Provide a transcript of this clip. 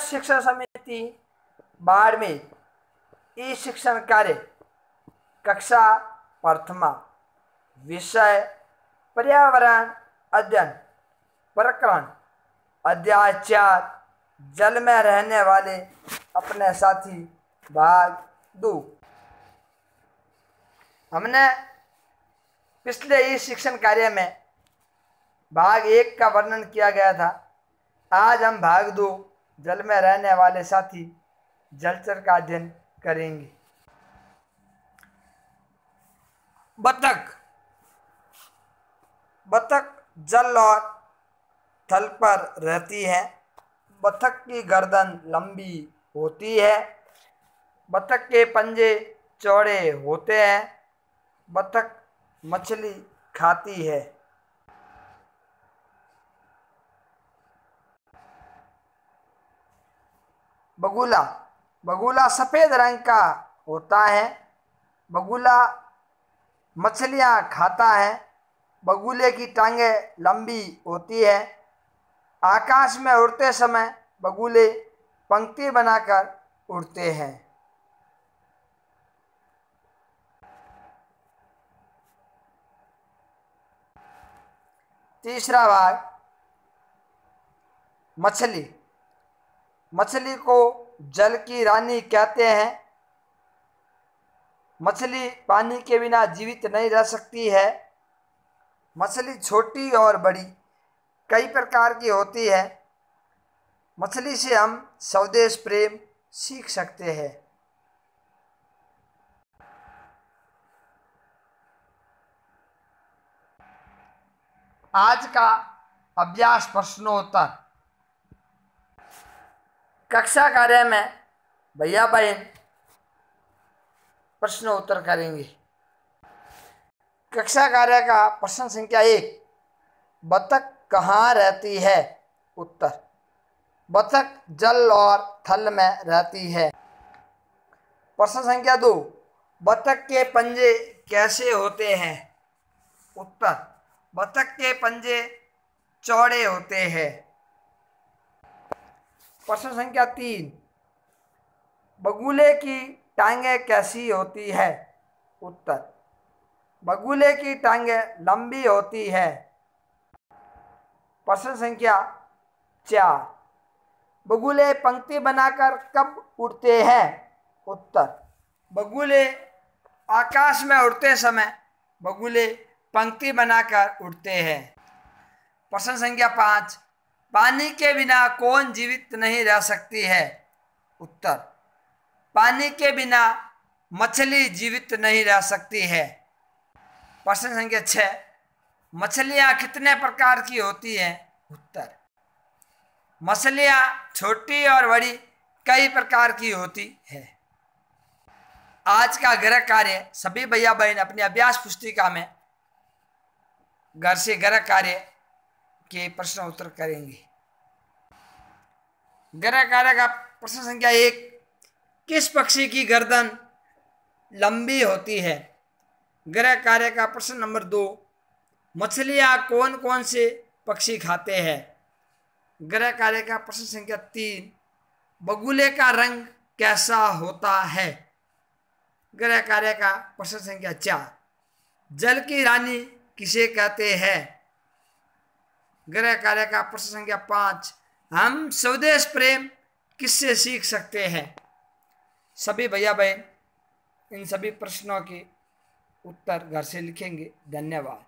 शिक्षा समिति बाड़मेर ई शिक्षण कार्य, कक्षा प्रथमा, विषय पर्यावरण अध्ययन, प्रकरण, अध्याय चार, जल में रहने वाले अपने साथी, भाग दो। हमने पिछले इस शिक्षण कार्य में भाग एक का वर्णन किया गया था। आज हम भाग दो जल में रहने वाले साथी जलचर का अध्ययन करेंगे। बतख बतख जल और थल पर रहती है। बतख की गर्दन लंबी होती है। बतख के पंजे चौड़े होते हैं। बतख मछली खाती है। बगुला। बगुला सफ़ेद रंग का होता है। बगुला मछलियाँ खाता है। बगुले की टांगें लंबी होती है। आकाश में उड़ते समय बगुले पंक्ति बनाकर उड़ते हैं। तीसरा भाग, मछली। मछली को जल की रानी कहते हैं। मछली पानी के बिना जीवित नहीं रह सकती है। मछली छोटी और बड़ी कई प्रकार की होती है। मछली से हम स्वदेश प्रेम सीख सकते हैं। आज का अभ्यास प्रश्नोत्तर। कक्षा कार्य में भैया बहन प्रश्न उत्तर करेंगे। कक्षा कार्य का प्रश्न संख्या एक, बतख कहाँ रहती है? उत्तर, बतख जल और थल में रहती है। प्रश्न संख्या दो, बतख के पंजे कैसे होते हैं? उत्तर, बतख के पंजे चौड़े होते हैं। प्रश्न संख्या तीन। बगुले की टांगें कैसी होती है? उत्तर। बगुले की टांगें लंबी होती है। प्रश्न संख्या चार। बगुले पंक्ति बनाकर कब उड़ते हैं? उत्तर। बगुले आकाश में उड़ते समय बगुले पंक्ति बनाकर उड़ते हैं। प्रश्न संख्या पाँच। पानी के बिना कौन जीवित नहीं रह सकती है? उत्तर, पानी के बिना मछली जीवित नहीं रह सकती है। प्रश्न संख्या छः मछलियाँ कितने प्रकार की होती हैं? उत्तर, मछलियाँ छोटी और बड़ी कई प्रकार की होती है। आज का गृह कार्य, सभी भैया बहन अपनी अभ्यास पुस्तिका में घर से गृह कार्य के प्रश्न उत्तर करेंगे। गृह कार्य का प्रश्न संख्या एक, किस पक्षी की गर्दन लंबी होती है? गृह कार्य का प्रश्न नंबर दो, मछलियाँ कौन कौन से पक्षी खाते हैं? गृह कार्य का प्रश्न संख्या तीन, बगुले का रंग कैसा होता है? ग्रह कार्य का प्रश्न संख्या चार, जल की रानी किसे कहते हैं? गृह कार्य का प्रश्न संख्या पाँच। हम स्वदेश प्रेम किससे सीख सकते हैं? सभी भैया बहन, इन सभी प्रश्नों के उत्तर घर से लिखेंगे। धन्यवाद।